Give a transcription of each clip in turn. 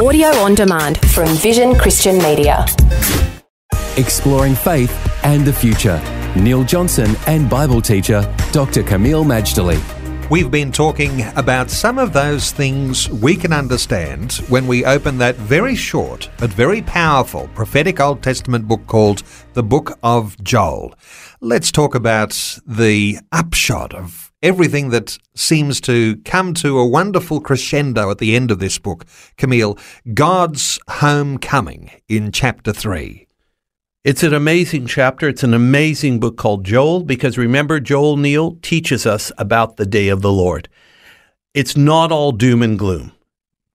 Audio on demand from Vision Christian Media. Exploring faith and the future. Neil Johnson and Bible teacher Dr. Kameel Majdali. We've been talking about some of those things we can understand when we open that very short but very powerful prophetic Old Testament book called the Book of Joel. Let's talk about the upshot of everything that seems to come to a wonderful crescendo at the end of this book. Kameel, God's homecoming in chapter 3. It's an amazing chapter. It's an amazing book called Joel because remember, Joel Neil teaches us about the day of the Lord. It's not all doom and gloom.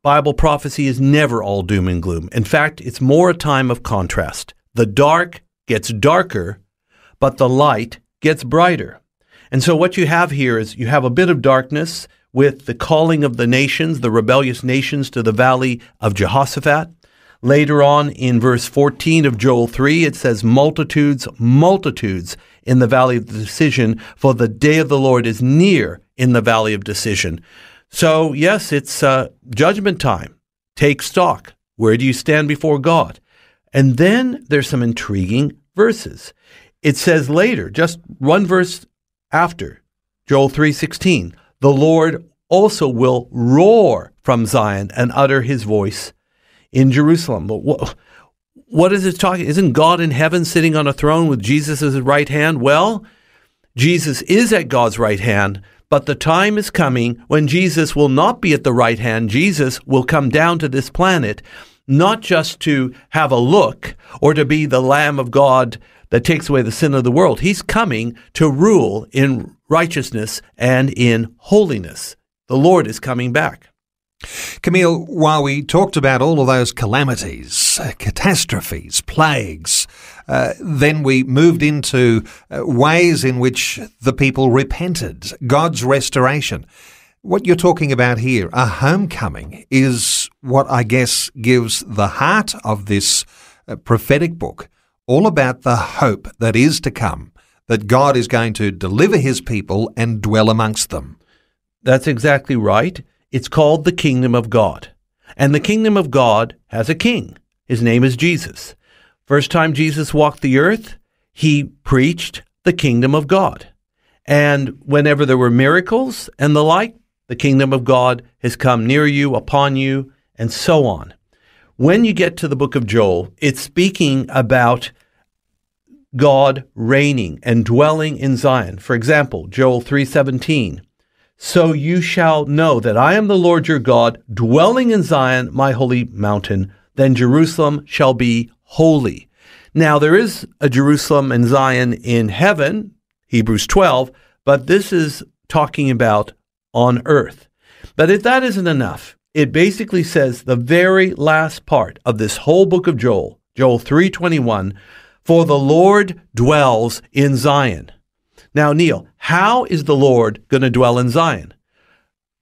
Bible prophecy is never all doom and gloom. In fact, it's more a time of contrast. The dark gets darker, but the light gets brighter. And so, what you have here is you have a bit of darkness with the calling of the nations, the rebellious nations, to the valley of Jehoshaphat. Later on in verse 14 of Joel 3, it says, Multitudes, multitudes in the valley of decision, for the day of the Lord is near in the valley of decision. So, yes, it's uh, judgment time. Take stock. Where do you stand before God? And then there's some intriguing verses. It says later, just one verse after, Joel 3:16, the Lord also will roar from Zion and utter his voice in Jerusalem. But what, what is it talking? Isn't God in heaven sitting on a throne with Jesus at his right hand? Well, Jesus is at God's right hand, but the time is coming when Jesus will not be at the right hand. Jesus will come down to this planet, not just to have a look or to be the Lamb of God that takes away the sin of the world. He's coming to rule in righteousness and in holiness. The Lord is coming back. Kameel, while we talked about all of those calamities, uh, catastrophes, plagues, uh, then we moved into uh, ways in which the people repented, God's restoration. What you're talking about here, a homecoming, is what I guess gives the heart of this uh, prophetic book all about the hope that is to come, that God is going to deliver his people and dwell amongst them. That's exactly right. It's called the kingdom of God. And the kingdom of God has a king. His name is Jesus. First time Jesus walked the earth, he preached the kingdom of God. And whenever there were miracles and the like, the kingdom of God has come near you, upon you, and so on. When you get to the book of Joel, it's speaking about God reigning and dwelling in Zion. For example, Joel 3:17. So you shall know that I am the Lord your God, dwelling in Zion, my holy mountain. Then Jerusalem shall be holy. Now, there is a Jerusalem and Zion in heaven, Hebrews 12, but this is talking about on earth. But if that isn't enough, it basically says the very last part of this whole book of Joel, Joel 3:21, for the Lord dwells in Zion. Now, Neil, how is the Lord going to dwell in Zion?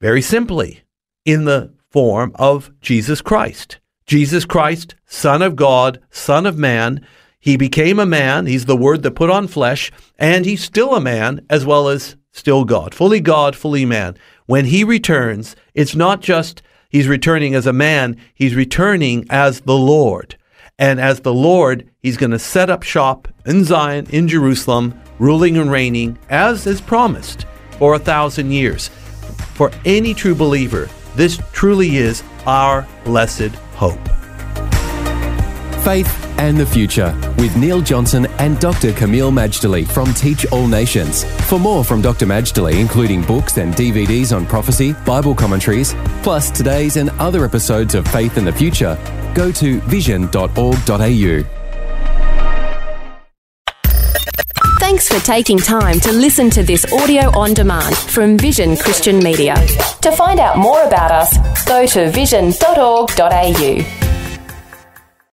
Very simply, in the form of Jesus Christ. Jesus Christ, Son of God, Son of Man. He became a man. He's the Word that put on flesh, and he's still a man as well as still God, fully God, fully man. When he returns, it's not just he's returning as a man, he's returning as the Lord. And as the Lord, he's going to set up shop in Zion, in Jerusalem, ruling and reigning as is promised for a thousand years. For any true believer, this truly is our blessed hope. Faith and the Future with Neil Johnson and Dr. Kameel Majdali from Teach All Nations. For more from Dr. Majdali, including books and DVDs on prophecy, Bible commentaries, plus today's and other episodes of Faith and the Future, go to vision.org.au. Thanks for taking time to listen to this audio on demand from Vision Christian Media. To find out more about us, go to vision.org.au.